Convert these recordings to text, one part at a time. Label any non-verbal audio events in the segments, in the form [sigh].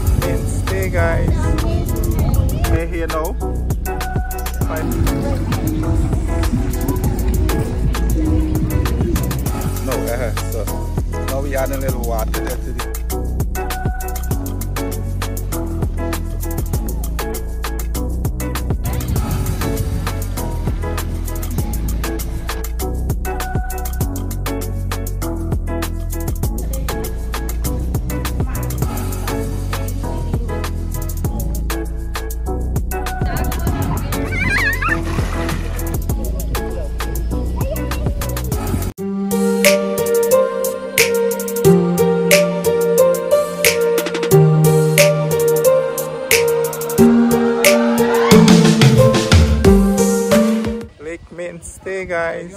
Lake Mainstay, guys. We're here now. No, uh, so now we add a little water to the Mainstay, guys.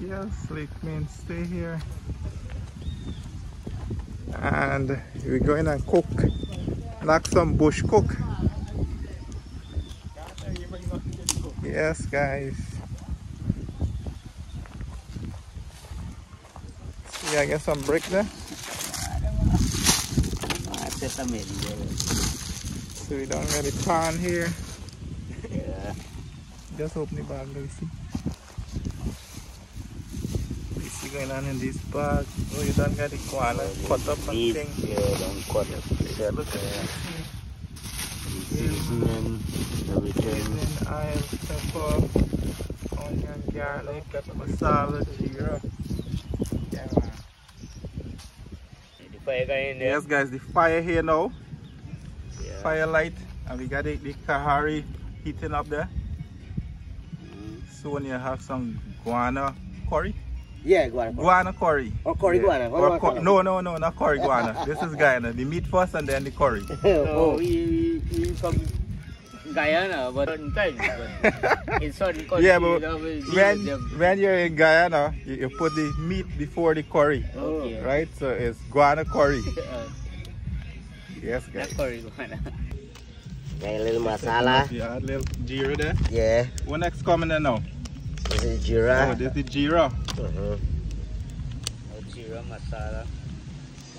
Yes, Lake stay here. And we're going and cook, knock some bush cook. Yes, guys. See, I get some brick there. So we don't the pan here. yeah. Just open the bag, let me see. Let me see going on in this. Oh, you don't get the guana cut up and thing. Yeah, don't cut it. Yeah, look at that. Seasoning, everything. Seasoning, oil, pepper, onion, garlic, masala, jeera. Yeah, man. The fire in there. Yes, guys, the fire here now. Yeah. Fire light. And we got the, the kahari heating up there. Mm. Soon you have some guana curry. Yeah, guana. Guana curry. Or curry guana, Or cu- no, no, no, not curry guana. [laughs] this is Guyana. The meat first and then the curry. So [laughs] oh, we, we from Guyana, but certain times, but in certain countries, yeah, but you always use when, when you're in Guyana, you, you put the meat before the curry. Okay. Right? So it's guana curry. [laughs] Uh, Yes, not guys. curry guana. got a little masala. You add a little jeera there. Yeah, What next coming there now? This is Oh, this is the jeera. Mhm, Jeera masala.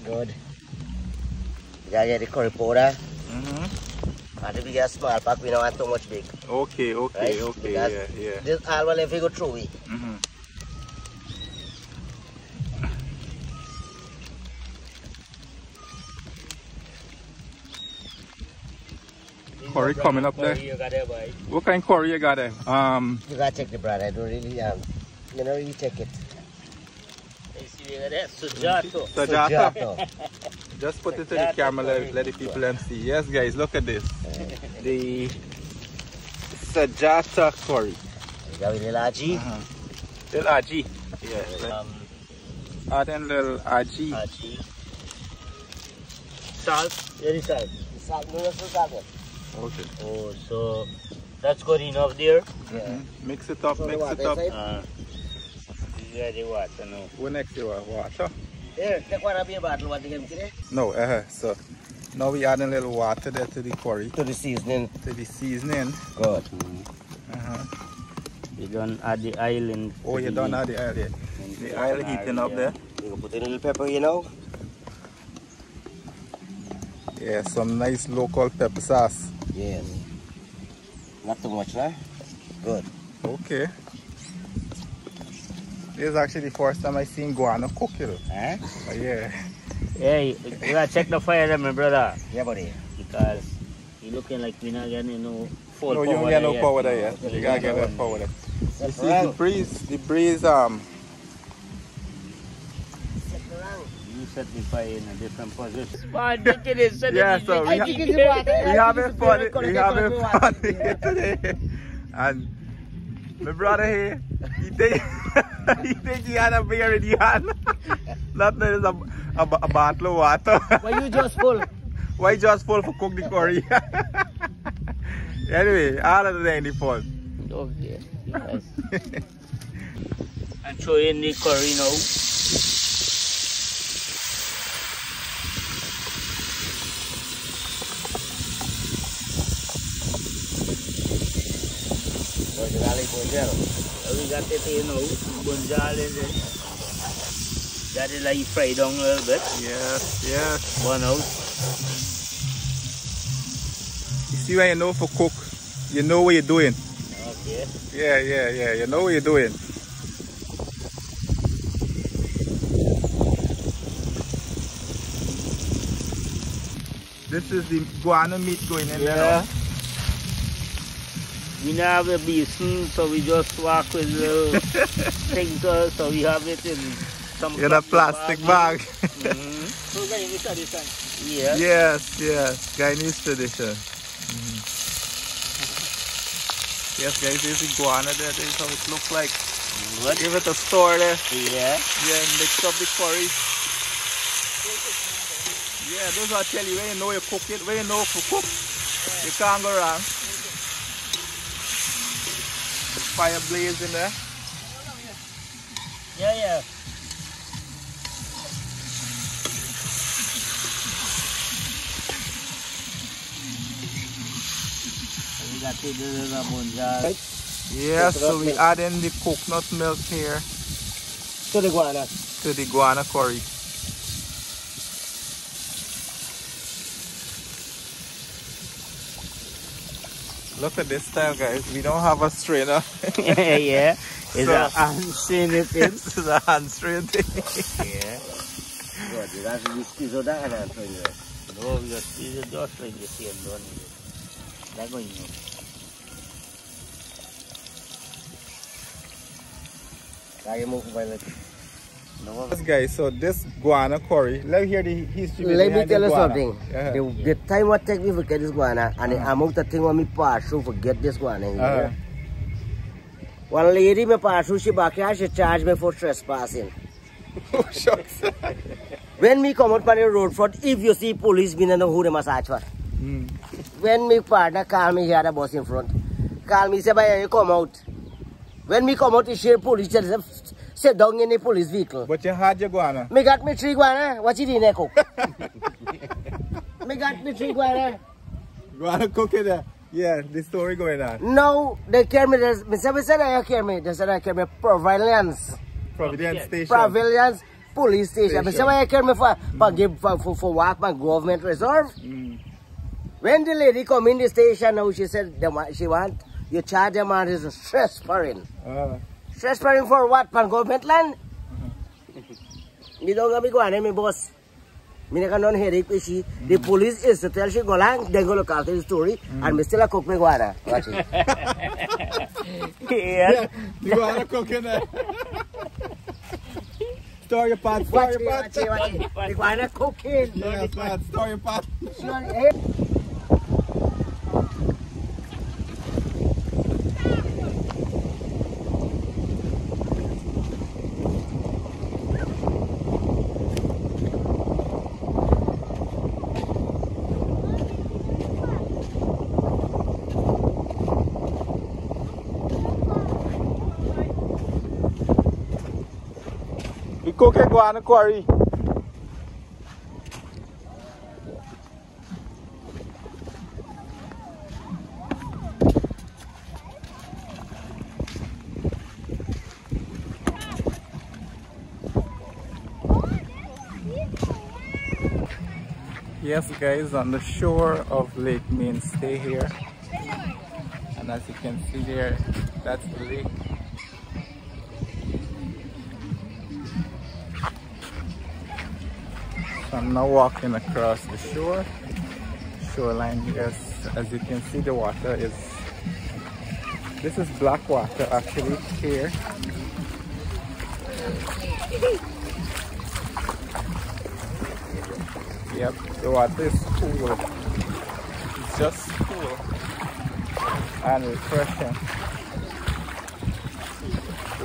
Good. You gotta get the curry powder. Mm-hmm. And if you get a small pack, we don't want too much big. Okay, okay, Right? okay. Because Yeah, yeah. This all will if you go through it. Mm-hmm. Curry coming up there. You got there, boy. What kind of curry you got there? Um, You gotta take the bread. I don't really, um, you don't really take it. You see there? Sujato. Sajata. Sujato. [laughs] Just put it to the camera, let, let the people them see. Yes, guys, look at this. [laughs] The Sajata curry. You got a little aji. Uh-huh. Little aji. Yeah. Um, Add in little aji. aji. salt. Here is salt. Salt, no, that's no salt. Okay. Oh, so that's good enough there. Yeah. Mix it up, So mix it up. inside? Uh, yeah, the water now. What next you want? Water? Here, take one of your bottle, what you can No, uh -huh. So now we add a little water there to the curry, To the seasoning. to the seasoning. Good. Uh-huh. You don't add the oil in. Oh, you don't add the oil there. The oil heating up there. You can put a little pepper, you know. Yeah, some nice local pepper sauce. Yes. Not too much, nah? Good. Okay. This is actually the first time I seen guana cook it. Huh? But yeah. Hey, you gotta check the fire there, my brother. Yeah, buddy. Because you looking like we not getting no full No, power you don't get no there power there yet. You gotta get that power there. You Set see the breeze, the breeze, um, You set the fire in a different position. Man, look at this. Yeah, so we, I ha- think it's we having fun, we having fun here today. And my brother here, he think, [laughs] he think he had a beer in the hand. [laughs] Not that it's a, a, a bottle of water. [laughs] But you just full. Why you just full for cook the curry? anyway, all of the any fun. Okay. Yes. and throw in the curry now. Garlic bunjal? So we got it in now. Bunjal in it. Like fried down a little bit. Yes, yes. One out. You see when you know for cook, you know what you're doing. Okay. Yeah, yeah, yeah. You know what you're doing. This is the guana meat going in there. Yeah. We now have a basin, so we just walk with the things, uh, so we have it in some In a plastic bag. Mhm. Yeah. yes, yes. Guyanese tradition. Mhm. Yes, guys, there's the guana there. This is how it looks like. What? Give it a stir there. Yeah. Yeah, mix up the curry. Yeah, those are tell you when you know you cook it, when you know to cook, you can't go wrong. The fire blaze in there. Yeah, yeah. We got to do the bunjal. Yeah, so we add in the coconut milk here To the guana. to the guana curry. Look at this style, guys. We don't have a strainer. [laughs] yeah, yeah. It's So- a unseen it in. this is a hand strain thing. Yeah. Good. You got to squeeze out that and I'm. No, we just, we just just like the same, don't we? That's going on. Kaya mo kung violet. No, Yes, guys, so this guana curry, let me hear the history. Let me tell you guana. something. Yeah. The, the time what take me to get this guana and the amount of thing when me pass through for get this guana. you Uh-huh. know? One lady me pass through, she back here, she charged me for trespassing. [laughs] Oh, shucks. When me come out on the road front, if you see police, me know who they massage for. Mm. When me partner call me here, the bus in front. Call me, say, "Bye, you come out. When me come out, the share police, say, sit down in the police vehicle. But you had your guana. Me got me three guana, what you doing there, cook? me got me three guana. Guana cooking there. Yeah, the story going on. Now, they carry me, they- me say, me say, they carry me, they say, they carry me Providence. Providence Station. Providence police station. Me say, Station. why you carry me for, for, give, for, for, for work, my government reserve? Mm. When the lady come in the station now, she said they want, she want you charge them on is stress paring. Uh, Stress paring for what? Pan government land? Me don't go me go on me boss. Not non headache she. The mm-hmm. police is to tell she go lang, then go look after the story, mm-hmm. and me still a cook me on. Watch it. [laughs] yeah. the guana cooking there. Store your pot, store Watch your it, pot. watch it, watch it. Guana cooking. Man, store your pot. Go on the quarry. Yes guys, on the shore of Lake Mainstay here. And as you can see there, that's the lake. So I'm now walking across the shore, shoreline. Yes, as you can see the water is, this is black water actually here. Yep, the water is cool. It's just cool and refreshing.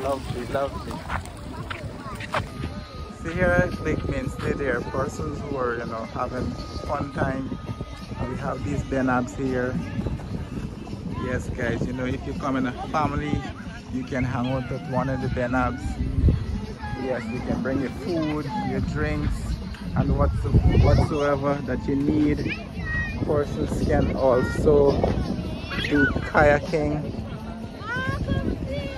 Lovely, lovely. Here at Lake Mainstay, there are persons who are, you know, having fun time. We have these benabs here. Yes, guys, you know, if you come in a family, you can hang out at one of the benabs. Yes, you can bring your food, your drinks, and whatsoever that you need. Persons can also do kayaking.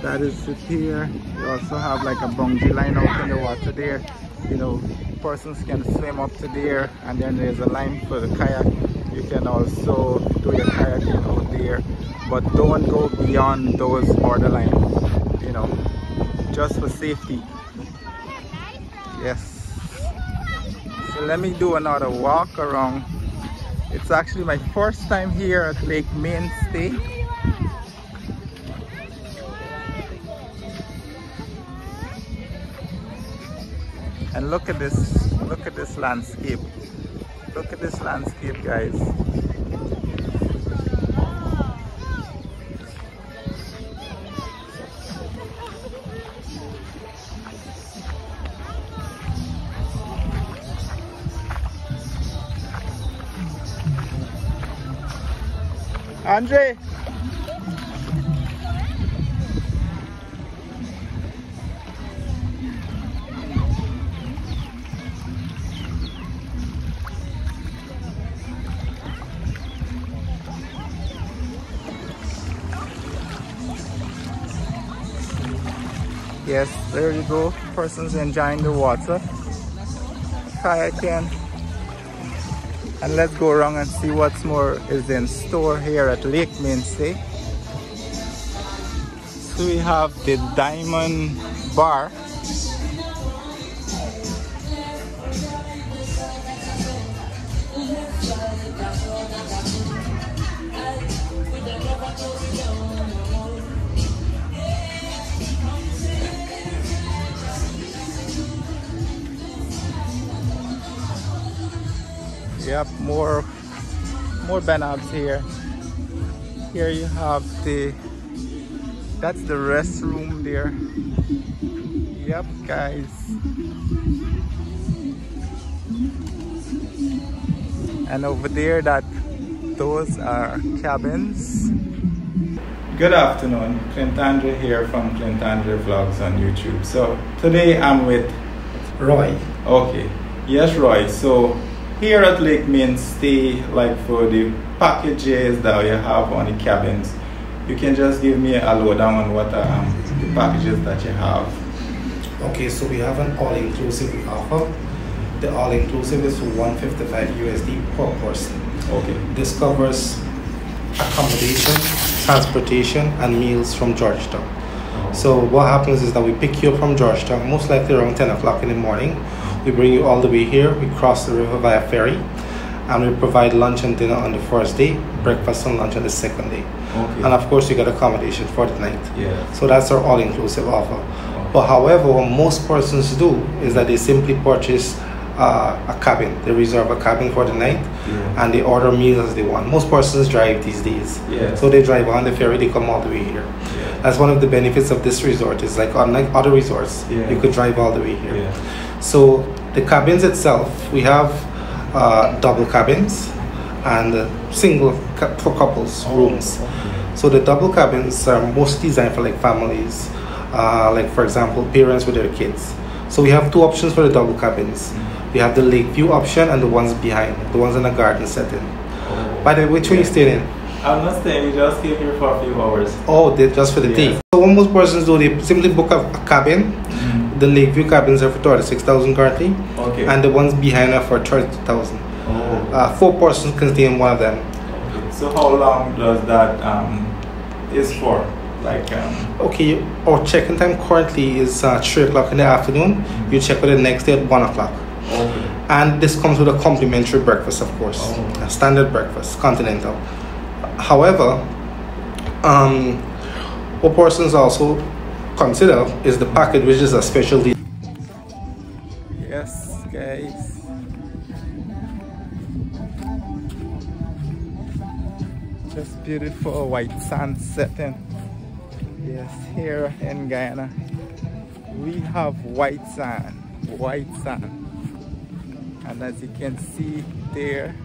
That is it here. You also have like a bungee line out in the water there. You know, persons can swim up to there and then there's a line for the kayak. You can also do your kayaking out there. But don't go beyond those borderlines, you know, just for safety. Yes. So let me do another walk around. It's actually my first time here at Lake Mainstay. And look at this, look at this landscape. Look at this landscape guys. Andre. Go. Persons enjoying the water. Kayaking and let's go around and see what's more is in store here at Lake Mainstay. So we have the Diamond Bar. Yep, more more benabs here. Here you have the that's the restroom there. Yep, guys. And over there that those are cabins. Good afternoon, Clint Andre here from Clint Andre Vlogs on YouTube. So today I'm with Roy. Okay, yes, Roy. So here at Lake Mainstay, like for the packages that you have on the cabins, you can just give me a lowdown on what um, the packages that you have. Okay, so we have an all-inclusive offer. The all-inclusive is for 155 USD per person. Okay. This covers accommodation, transportation, and meals from Georgetown. So what happens is that we pick you up from Georgetown, most likely around 10 o'clock in the morning. We bring you all the way here. We cross the river via ferry, and we provide lunch and dinner on the first day, breakfast and lunch on the second day. Okay. And of course, you get accommodation for the night. Yeah. So that's our all-inclusive offer. Okay. But however, what most persons do is that they simply purchase uh, a cabin. They reserve a cabin for the night, Yeah. and they order meals as they want. Most persons drive these days, Yeah. so they drive on the ferry. They come all the way here. Yeah. That's one of the benefits of this resort. Is like unlike other resorts, Yeah. you could drive all the way here. Yeah. So the cabins itself, we have uh, double cabins and single for couples rooms. So the double cabins are most designed for like families, uh, like for example, parents with their kids. So we have two options for the double cabins. We have the Lakeview option and the ones behind, the ones in the garden setting. Oh. By the way, which one you staying in? I'm not staying. We just came here for a few hours. Oh, they just for the day. So what most persons do, they simply book a, a cabin. The Lakeview cabins are for 36,000 currently, Okay. and the ones behind are for 30,000. oh. Uh, four persons can stay in one of them. Okay. So how long does that um is for? Like um. Okay, our check-in time currently is uh, 3 o'clock in the afternoon. You check out the next day at 1 o'clock. Okay. And this comes with a complimentary breakfast, of course, Oh. a standard breakfast, continental. However, um, persons also consider is the package, which is a specialty. Yes, guys. Just beautiful white sand setting. Yes, here in Guyana, we have white sand, white sand. And as you can see there,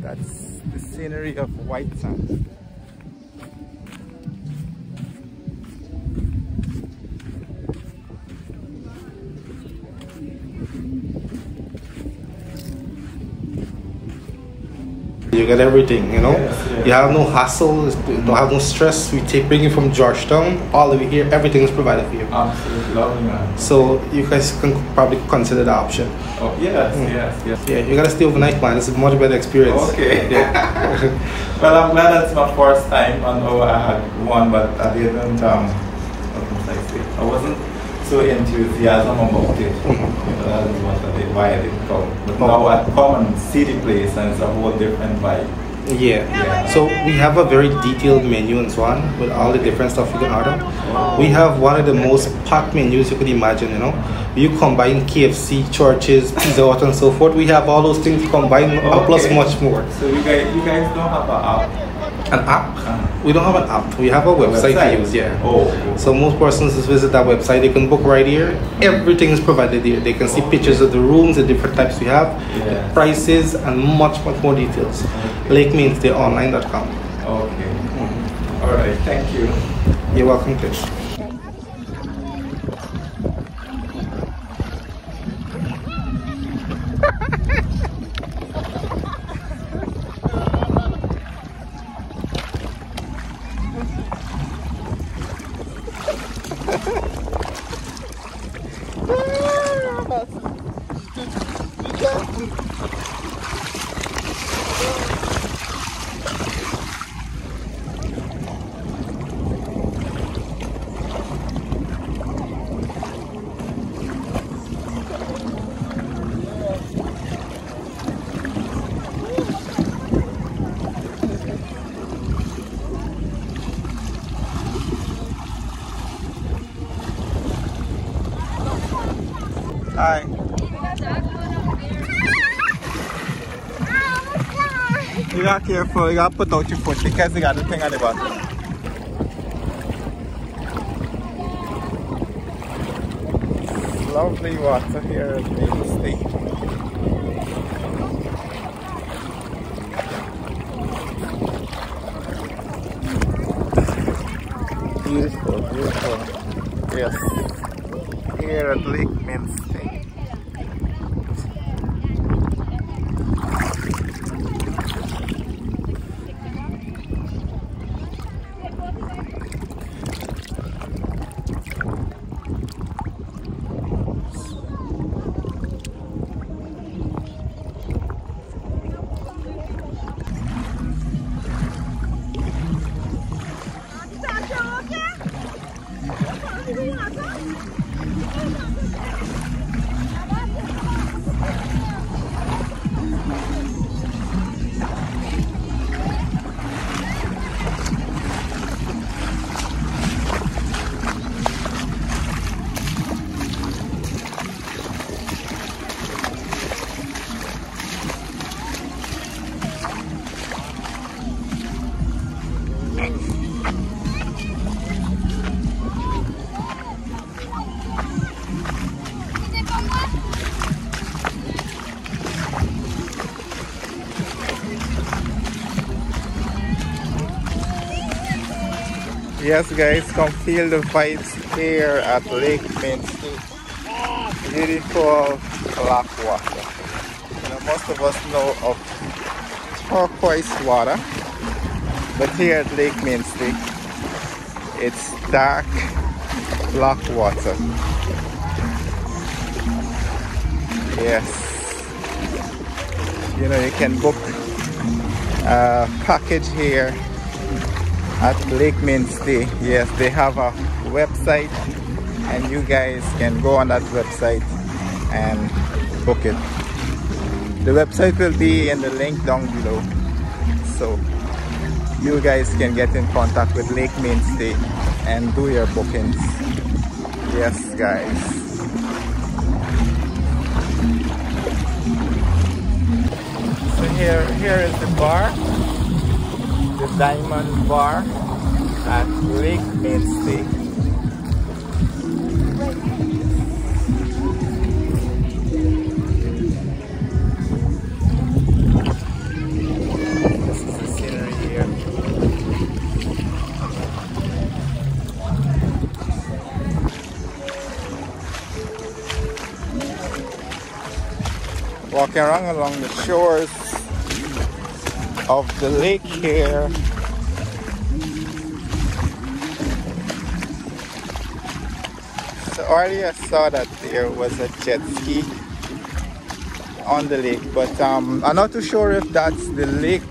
that's the scenery of white sand. You get everything, you know. Yes, yes. You have no hassle, don't have no stress. We take bring you from Georgetown all the way here. Everything is provided for you. Absolutely lovely, man. So you guys can probably consider the option. Oh, yes, yes, yes. Yeah, you gotta stay overnight, man. It's a much better experience. Okay. Yeah. [laughs] [laughs] Well, I'm glad that's my first time. I know I had one, but I didn't. Um, I? I wasn't so enthusiastic about it. You know, that is what I did, why I didn't come. But now and see the place, and it's a whole different vibe. Yeah. Yeah. So we have a very detailed menu and so on with all the different stuff you can order. We have one of the most packed menus you could imagine, you know. You combine KFC, Church's, Pizza Hut and so forth. We have all those things combined uh, plus much more. So you guys, you guys don't have an app. An app? Uh, We don't have an app. We have a website, to use, yeah. Oh. So most persons just visit that website. They can book right here. Everything is provided here. They can see pictures of the rooms, the different types we have, the Yeah. prices, and much, much more details. Okay. LakeMainstayOnline.com. Okay. All right. Thank you. You're welcome, Chris. Got careful. You got to put out your foot because you got the thing at the bottom. Lovely water here at Main State. Yes guys, come feel the vibes here at Lake Mainstay. Beautiful black water. You know, most of us know of turquoise water, but here at Lake Mainstay, it's dark black water. Yes. You know, you can book a package here at Lake Mainstay. Yes, they have a website and you guys can go on that website and book it. The website will be in the link down below. So you guys can get in contact with Lake Mainstay and do your bookings. Yes guys. So here here is the bar. Diamond Bar at Lake Mainstay. This is the scenery here. Walking around along the shores of the lake here. So earlier I saw that there was a jet ski on the lake, but um, I'm not too sure if that's the lake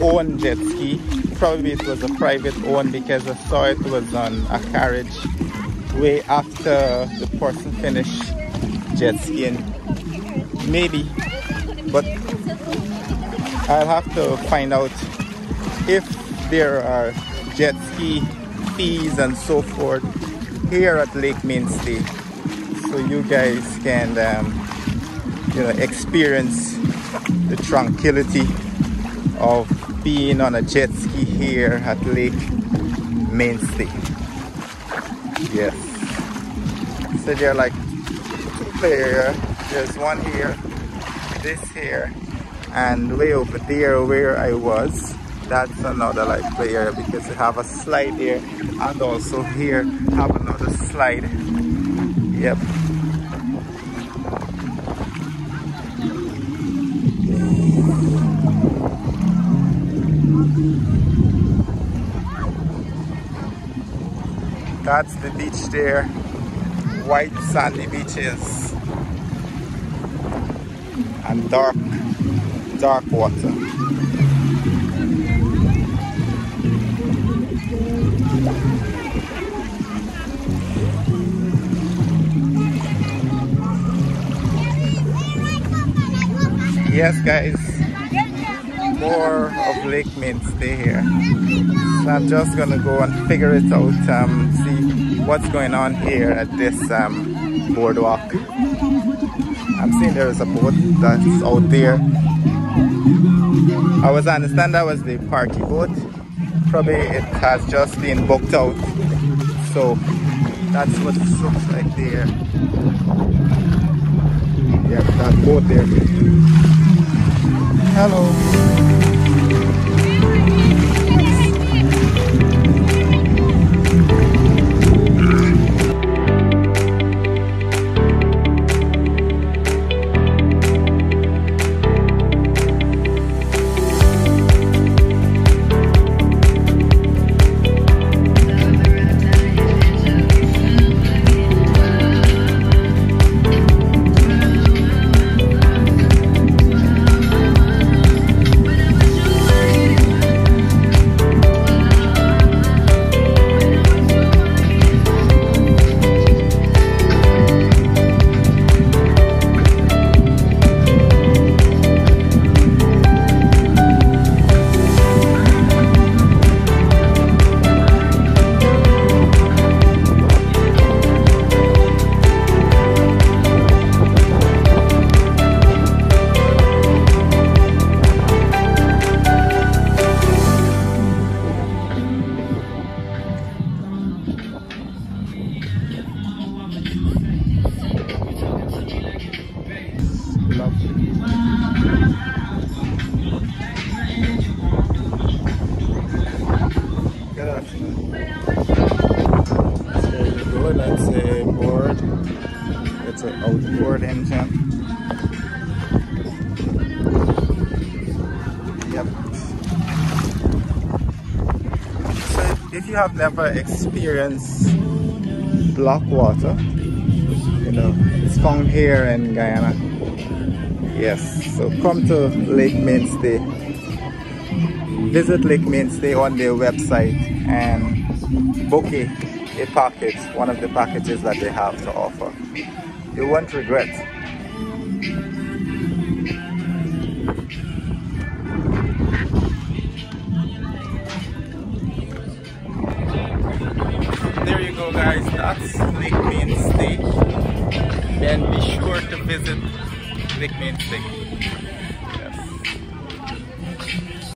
owned jet ski. Probably it was a private owned because I saw it was on a carriage way after the person finished jet skiing. Maybe, but I'll have to find out if there are jet ski fees and so forth here at Lake Mainstay so you guys can um, you know experience the tranquility of being on a jet ski here at Lake Mainstay yes. So there are like two players there's one here this here and way over there where I was that's another like player because you have a slide here and also here have another slide. Yep. That's the beach there. White sandy beaches. And dark dark water. Yes guys. More of lake mainstay here. So i'm just gonna go and figure it out um see what's going on here at this um boardwalk. I'm seeing there's a boat that's out there i was understand that was the party boat probably it has just been booked out. So that's what it looks like there. Yeah that boat there. Hello if you have never experienced block water, you know, it's found here in Guyana. Yes, so come to Lake Mainstay. Visit Lake Mainstay on their website and book a, a package, one of the packages that they have to offer. You won't regret.